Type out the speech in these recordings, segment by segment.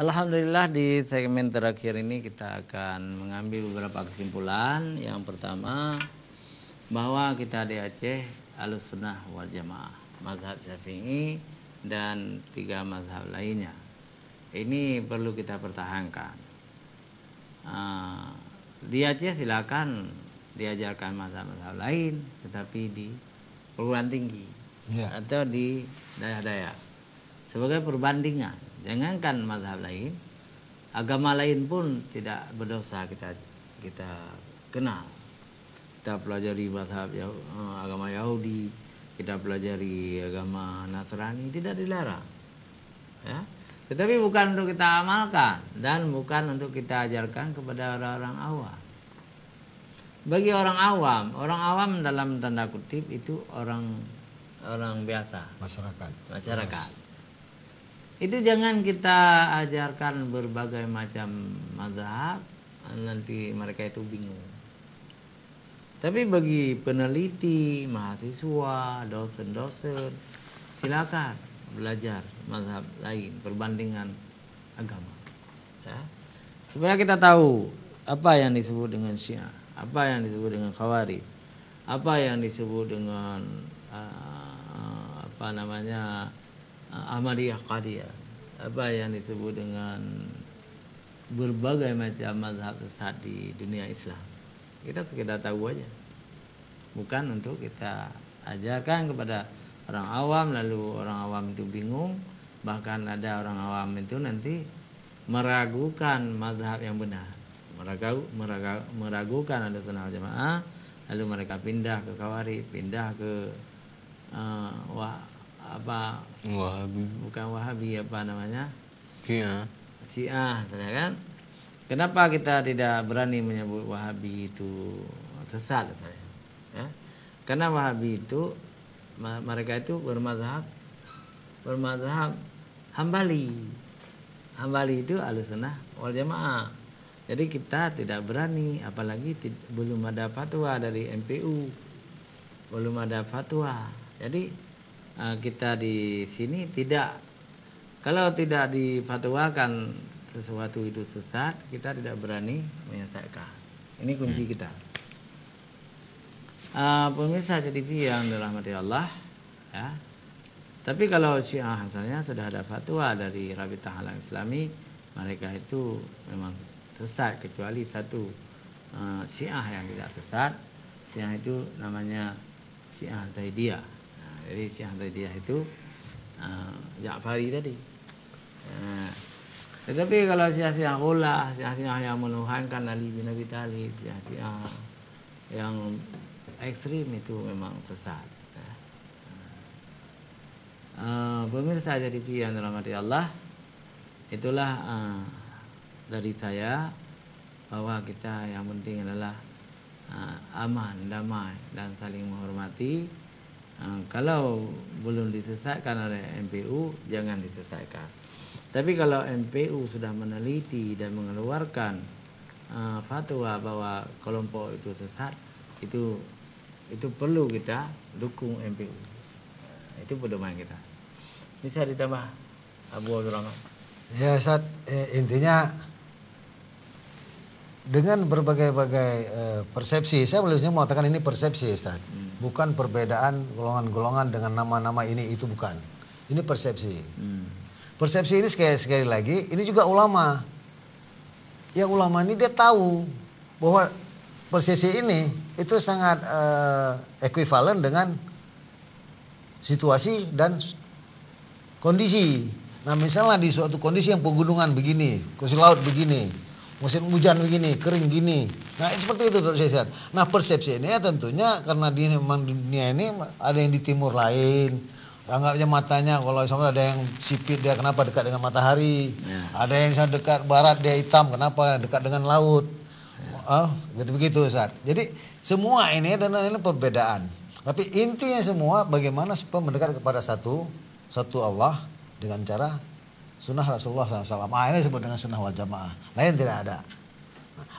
Alhamdulillah di segmen terakhir ini kita akan mengambil beberapa kesimpulan. Yang pertama bahwa kita di Aceh alus sunnah wal jamaah mazhab syafi'i dan tiga mazhab lainnya. Ini perlu kita pertahankan. Uh, di Aceh silakan diajarkan mazhab-mazhab lain, tetapi di perguruan tinggi yeah. atau di daerah-daerah sebagai perbandingan jangankan mazhab lain agama lain pun tidak berdosa kita kita kenal. Kita pelajari mazhab eh, agama Yahudi kita pelajari agama Nasrani tidak dilarang. Ya. Tetapi bukan untuk kita amalkan dan bukan untuk kita ajarkan kepada orang-orang awam. Bagi orang awam orang awam dalam tanda kutip itu orang orang biasa. Masyarakat. Masyarakat itu jangan kita ajarkan berbagai macam mazhab nanti mereka itu bingung. Tapi bagi peneliti mahasiswa dosen-dosen silakan belajar mazhab lain perbandingan agama ya. Supaya kita tahu apa yang disebut dengan syiah apa yang disebut dengan khawarij apa yang disebut dengan uh, apa namanya Ah, Ahmadiyah Qadiyah apa yang disebut dengan berbagai macam mazhab sesat di dunia Islam. Kita sekedar tahu aja. Bukan untuk kita ajarkan kepada orang awam lalu orang awam itu bingung. Bahkan ada orang awam itu nanti meragukan mazhab yang benar. Meragu, meragu, meragukan ada sunnah jamaah lalu mereka pindah ke kawari pindah ke uh, wah, apa Wahabi bukan Wahabi apa namanya? Syiah Syiah saya kan? Kenapa kita tidak berani menyebut Wahabi itu sesat saya ya? karena Wahabi itu mereka itu bermazhab bermazhab Hambali. Hambali itu alusunah wal jamaah. Jadi kita tidak berani apalagi belum ada fatwa dari MPU belum ada fatwa. Jadi Eh, kita di sini tidak kalau tidak difatwakan sesuatu itu sesat kita tidak berani menyelesaikan. Ini kunci hmm. kita. Uh, pemirsa TV yang dirahmati Allah ya. Tapi kalau Syiah misalnya sudah ada fatwa dari Rabitah Alam Islami mereka itu memang sesat kecuali satu uh, Syiah yang tidak sesat. Syiah itu namanya Syiah Zaidiyah jadi Syekh Zaidiyah itu uh, Ja'fari tadi. Uh, tetapi kalau Syekh-Syekh Ulah Syekh-Syekh yang menuhankan Ali bin Abi Thalib Syekh-Syekh yang ekstrim itu memang sesat uh, pemirsa jadi yang dirahmati Allah itulah uh, dari saya bahwa kita yang penting adalah uh, aman, damai dan saling menghormati Kalau belum disesatkan oleh MPU jangan disesatkan. Tapi kalau MPU sudah meneliti dan mengeluarkan uh, fatwa bahwa kelompok itu sesat, itu itu perlu kita dukung MPU. Itu pedoman kita. Bisa ditambah Abu Abdul Rahman. Ya, saat eh, intinya dengan berbagai-bagai uh, persepsi, saya boleh mengatakan ini persepsi, Ustaz. Hmm bukan perbedaan golongan-golongan dengan nama-nama ini itu bukan. Ini persepsi. Hmm. Persepsi ini sekali sekali lagi ini juga ulama. Ya ulama ini dia tahu bahwa persepsi ini itu sangat uh, ekuivalen dengan situasi dan kondisi. Nah misalnya di suatu kondisi yang pegunungan begini, kondisi laut begini, musim hujan begini, kering gini. Nah seperti itu Dr. Cesar. Nah persepsi ini ya tentunya karena di memang dunia ini ada yang di timur lain, anggapnya matanya kalau misalnya ada yang sipit dia kenapa dekat dengan matahari, ya. ada yang misalnya dekat barat dia hitam kenapa dekat dengan laut, ya. oh begitu begitu Ustaz. Jadi semua ini dan ini perbedaan. Tapi intinya semua bagaimana supaya mendekat kepada satu satu Allah dengan cara sunnah Rasulullah SAW. Ah, ini disebut dengan sunnah wal jamaah. Lain tidak ada.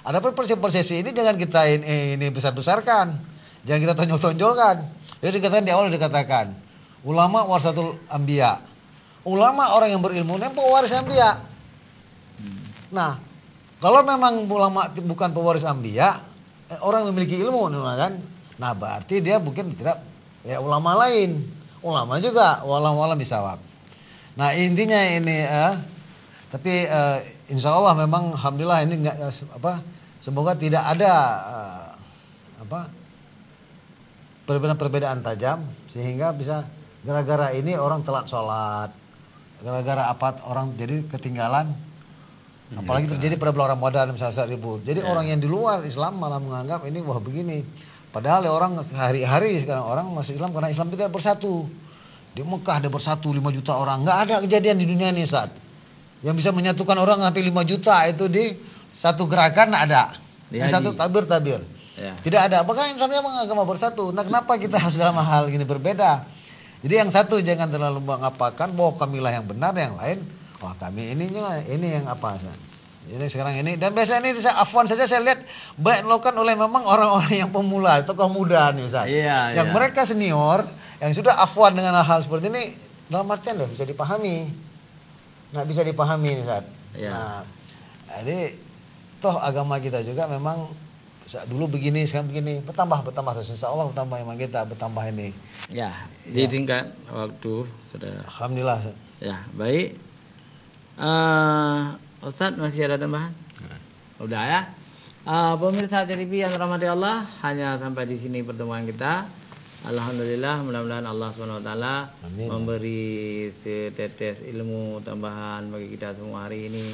Ada pun persepsi ini jangan kita ini, ini besar-besarkan. Jangan kita tonjol-tonjolkan. Jadi dikatakan di awal dikatakan ulama warasatul ambia. Ulama orang yang berilmu ini pewaris ambia. Nah, kalau memang ulama bukan pewaris ambia, eh, orang memiliki ilmu kan. Nah, berarti dia mungkin tidak ya ulama lain. Ulama juga walau walau bisawab. Nah, intinya ini eh, tapi eh, insya Allah memang alhamdulillah ini nggak eh, se- apa semoga tidak ada eh, apa perbedaan-perbedaan tajam sehingga bisa gara-gara ini orang telat sholat gara-gara apa orang jadi ketinggalan apalagi terjadi pada bulan Ramadan misalnya saat ribut jadi orang yang di luar Islam malah menganggap ini wah begini. Padahal ya orang hari-hari sekarang orang masuk Islam karena Islam tidak bersatu di Mekah ada bersatu 5 juta orang nggak ada kejadian di dunia ini saat yang bisa menyatukan orang sampai 5 juta itu di satu gerakan ada Di di satu tabir tabir Ya. tidak ada. Makanya Islam memang agama bersatu. Nah, kenapa kita harus dalam hal gini berbeda? Jadi yang satu jangan terlalu mengapakan bahwa kamilah yang benar, yang lain wah kami ini ini yang apa? Ini sekarang ini dan biasanya ini saya afwan saja saya lihat banyak dilakukan oleh memang orang-orang yang pemula, tokoh muda nih Ustaz. Iya, yang iya. mereka senior yang sudah afwan dengan hal-hal seperti ini dalam artian loh bisa dipahami. Nggak bisa dipahami nih Ustaz. Iya. Nah, jadi toh agama kita juga memang dulu begini sekarang begini bertambah bertambah terus insya Allah bertambah iman kita bertambah ini Ya, di tingkat waktu sudah. alhamdulillah Ustaz. Ya, baik. Eh, Ustadz masih ada tambahan? Udah ya. Eh, pemirsa TV yang rahmati Allah, hanya sampai di sini pertemuan kita. Alhamdulillah, mudah-mudahan Allah SWT Amin. memberi setetes ilmu tambahan bagi kita semua hari ini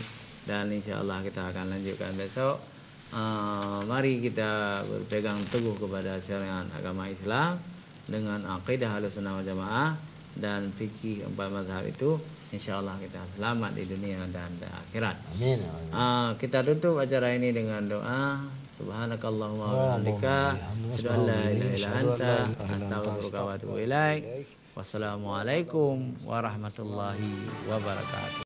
dan insya Allah kita akan lanjutkan besok. Eh, mari kita berpegang teguh kepada syariat agama Islam dengan akidah sunnah wal jamaah dan fikih empat mazhab itu insya Allah kita selamat di dunia dan di akhirat. amin Allah. Ah, kita tutup acara ini dengan doa Subhanakallahumma wa bihamdika asyhadu an la ilaha illa anta astaghfiruka wa atubu ilaik. Wassalamualaikum warahmatullahi wabarakatuh.